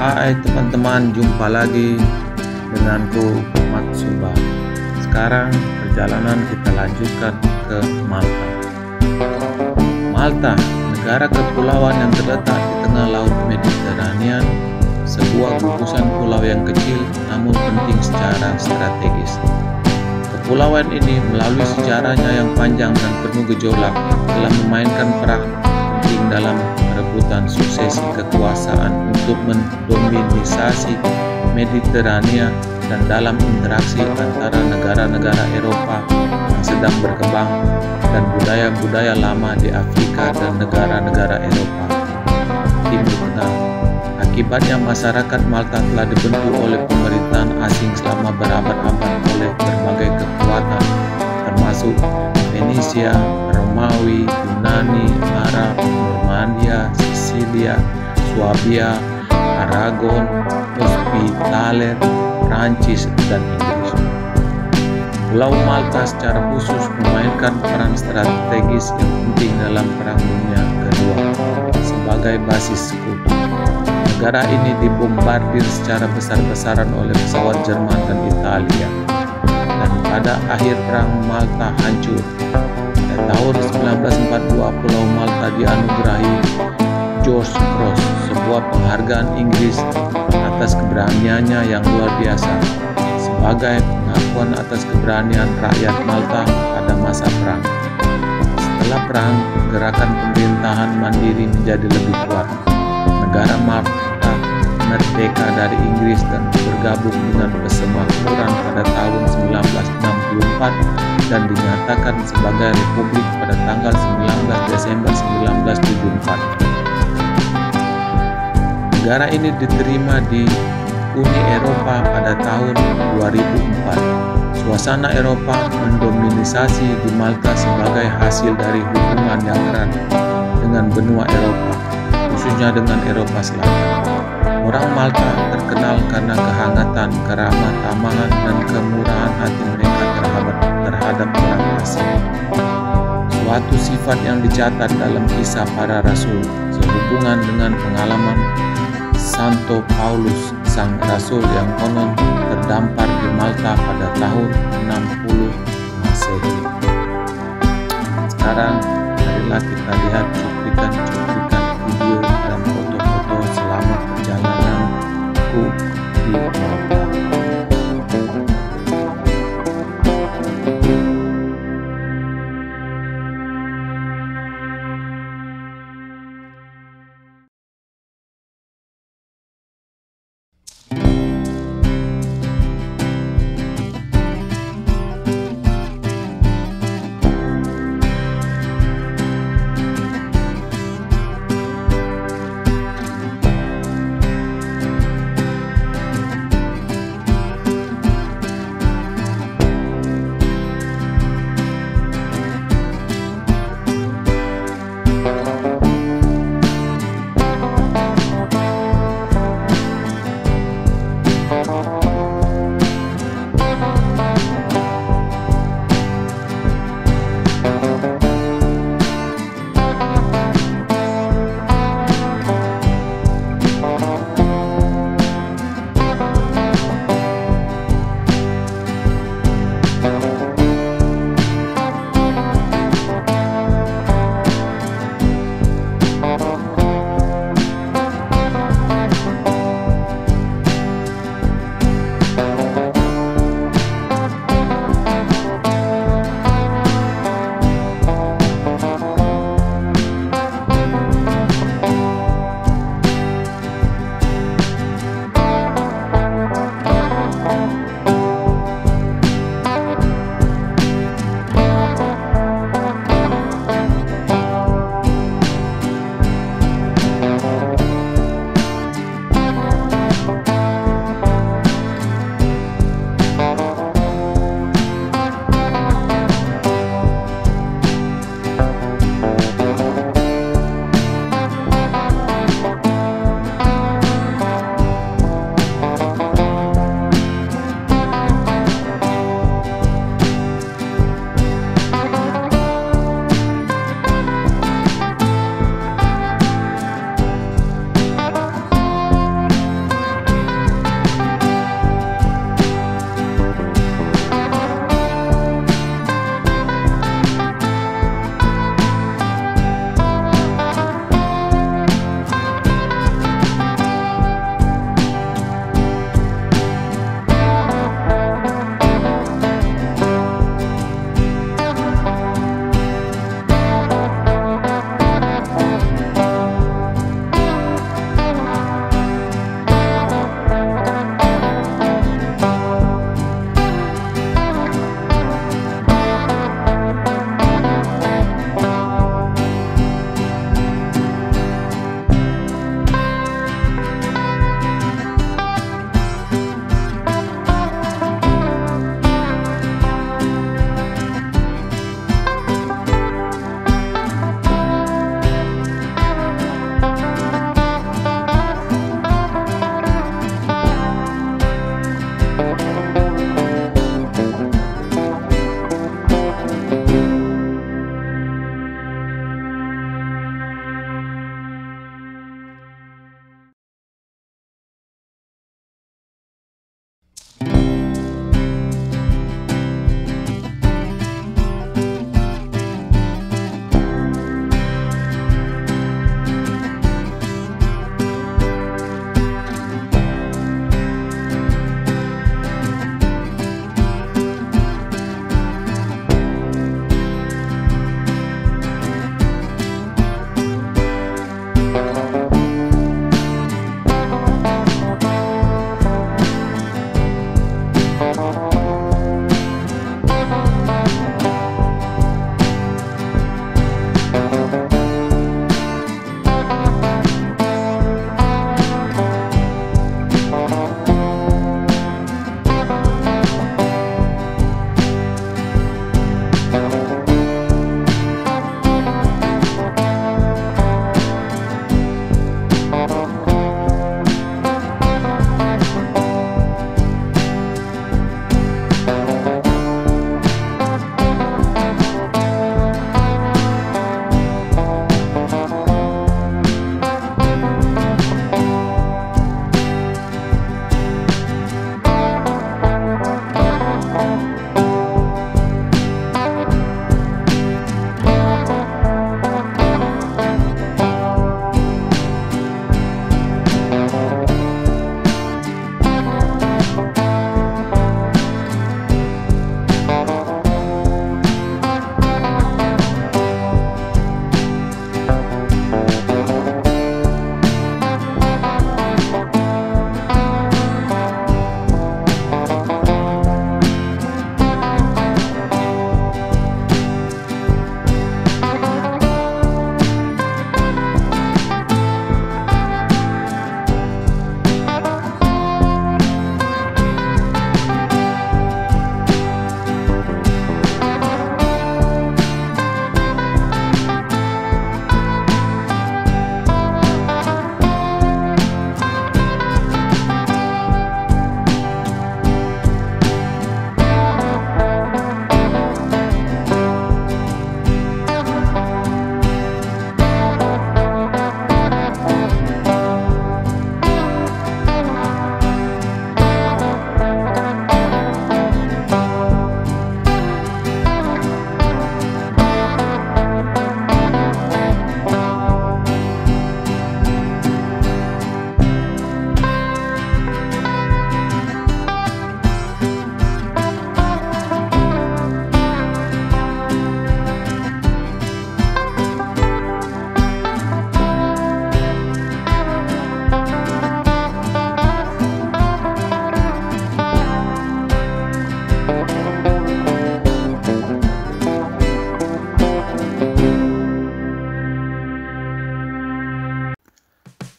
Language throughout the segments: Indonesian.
Hai teman-teman, jumpa lagi denganku Matsuba. Sekarang perjalanan kita lanjutkan ke Malta. Malta, negara kepulauan yang terletak tengah laut Mediterania, sebuah gugusan pulau yang kecil namun penting secara strategis. Kepulauan ini melalui sejarahnya yang panjang dan penuh gejolak telah memainkan peran penting dalam perebutan suksesi kekuasaan untuk mendominisasi Mediterania dan dalam interaksi antara negara-negara Eropa yang sedang berkembang dan budaya-budaya lama di Afrika dan negara-negara Eropa. Akibatnya masyarakat Malta telah dibentuk oleh pemerintahan asing selama berabad-abad oleh berbagai kekuatan termasuk Venesia, Romawi, Yunani, Arab, Normandia, Sisilia, Swabia, Aragon, Hospitaler, Prancis, dan Inggris. Pulau Malta secara khusus memainkan peran strategis yang penting dalam Perang Dunia Kedua sebagai basis sekutu. Negara ini dibombardir secara besar-besaran oleh pesawat Jerman dan Italia. Dan pada akhir Perang Malta hancur. Pada tahun 1942 Pulau Malta dianugerahi George Cross, sebuah penghargaan Inggris atas keberaniannya yang luar biasa sebagai pengakuan atas keberanian rakyat Malta pada masa perang. Setelah perang, gerakan pemerintahan mandiri menjadi lebih kuat. Negara Malta merdeka dari Inggris dan bergabung dengan Persemakmuran pada tahun 1964 dan dinyatakan sebagai republik pada tanggal 19 Desember 1974. Negara ini diterima di Uni Eropa pada tahun 2004. Suasana Eropa mendominisasi di Malta sebagai hasil dari hubungan yang erat dengan benua Eropa, khususnya dengan Eropa Selatan. Orang Malta terkenal karena kehangatan, keramah tamahan, dan kemurahan hati mereka terhadap, terhadap orang asing. Suatu sifat yang dicatat dalam kisah para rasul sehubungan dengan pengalaman Santo Paulus sang rasul yang konon terdampar di Malta pada tahun 60 Masehi. Sekarang marilah kita lihat cuplikan-cuplikan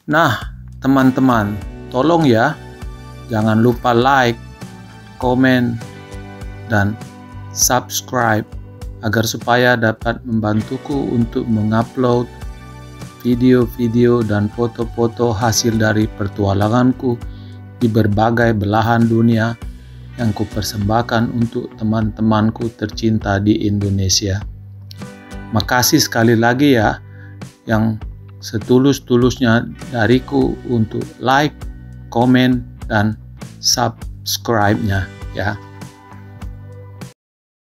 Nah, teman-teman, tolong ya, jangan lupa like, komen, dan subscribe agar supaya dapat membantuku untuk mengupload video-video dan foto-foto hasil dari pertualanganku di berbagai belahan dunia yang kupersembahkan untuk teman-temanku tercinta di Indonesia. Makasih sekali lagi ya yang setulus-tulusnya dariku untuk like, komen, dan subscribe-nya ya.